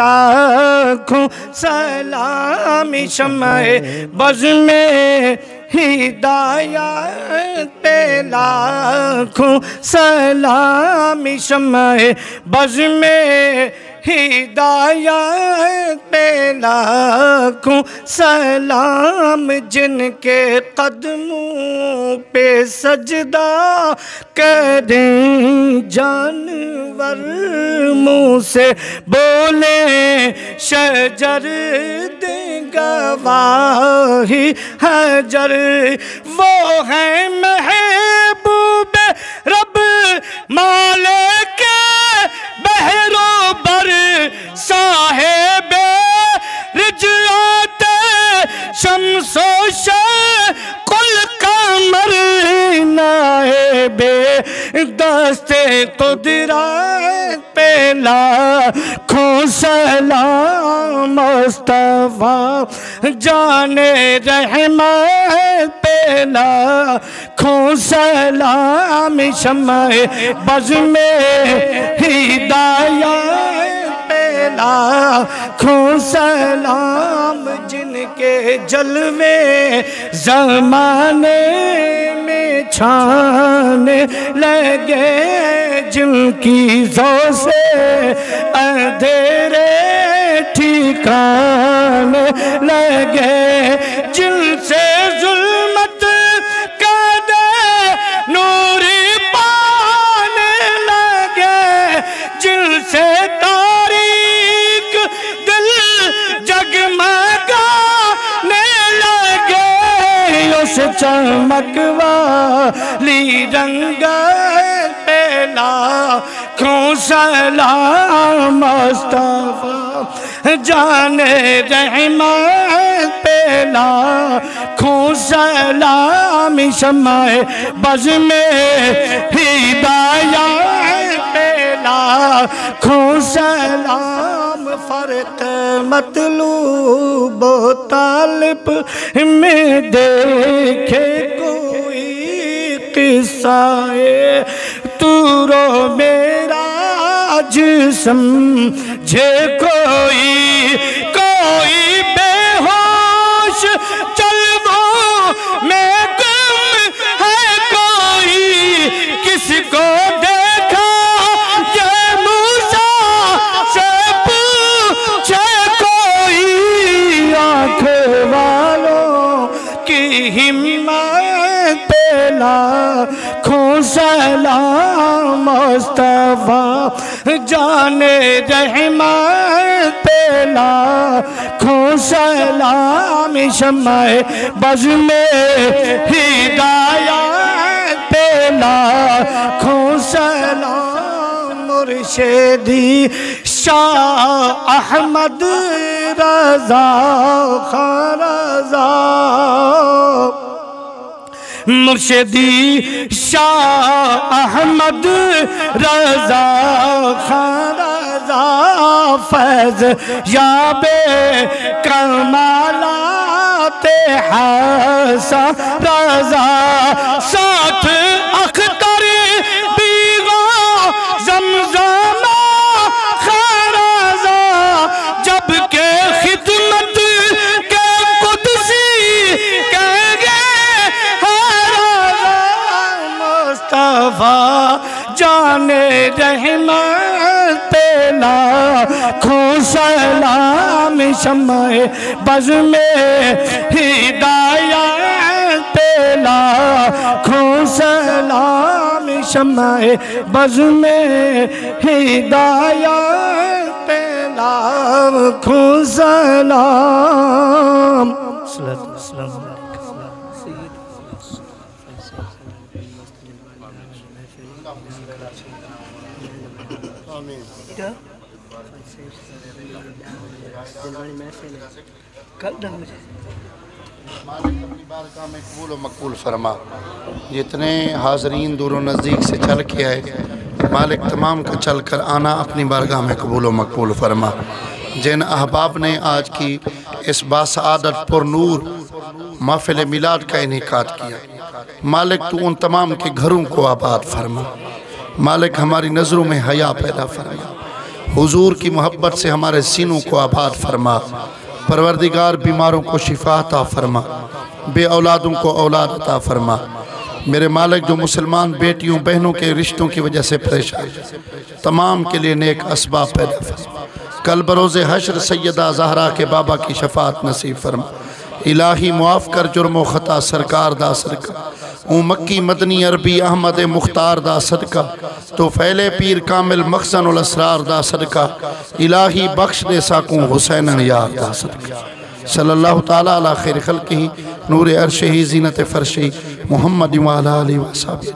लाखों सलामी समय बज में हिदायत पे लाखों सलामी समय बज में हिदायत पे लाखों सलाम जिनके कदमों पे सजदा करें जानवर मुँह से बोले, शजर गवाही हजर। वो है महबूब रब मालिक दस्ते कुदरत पे लाखों सलाम मुस्तफ़ा जाने रहमत पे लाखों सलाम शमय बज में हिदायत पे लाखों सलाम, जिनके जलवे जमाने छाने लगे जिनकी जो से अंधेरे ठिकाने लगे। उस चमक वाली रंग पे लाखों सलाम मुस्तफ़ा जाने रहमत पे लाखों सलाम शमाए बज में हिदायत पे लाखों सलाम फ़र्क मतलूब तालिब में देखे कोई तू रो मेरा जिसम झे कोई कोई बेहोश लाखों सलाम मुस्तफ़ा, जाने रहमत लाखों सलाम शमय बज में हिदायत लाखों सलाम मुर्शिदी शाह अहमद रजा, खान रजा। मुर्शदी शाह अहमद रजा खान रजा फैज याबे कमालाते हसा रजा साथ रहमत लाखों सलाम शमय बज में हिदायत पे लाखों सलाम शमय बज में हिदायत लाखों सलाम। सलाम दिलवानी महफिल है कल दस बजे मालिक अपनी बारगाह में कबूल व मकबूल फरमा जितने हाजरीन दूर नज़दीक से चल के आए मालिक तमाम का चल कर आना अपनी बारगाह में कबूल मकबूल फरमा जिन अहबाब ने आज की इस बासआदत पुरनूर महफिल मिलाद का इनका किया मालिक तू उन तमाम के घरों को आबाद फरमा मालिक हमारी नज़रों में हया पैदा फरमा। हुजूर की मोहब्बत से हमारे सीनों को आबाद फरमा। परवरदिगार बीमारों को शिफा अता फरमा। बे औलादों को औलाद अता फरमा। मेरे मालिक जो मुसलमान बेटियों, बहनों के रिश्तों की वजह से परेशान तमाम के लिए नेक असबाब पैदा फरमा। कल बरोज़ हशर सैदा जहरा के बाबा की शफात नसीब फरमा। इलाही मुआफ़ कर जुर्म ख़ता सरकार दा सदका ऊ मक्की मदनी अरबी अहमद मुख्तार दा सदका तो फैले पीर कामिल मखसन उल असरार दा सदका, इलाही बख्श दे साकू हुसैन यार दा सदका। ताला अला खैर खल्क़ी नूर अर्श ही जीनत फरशी, मोहम्मद वाला अली वसहबी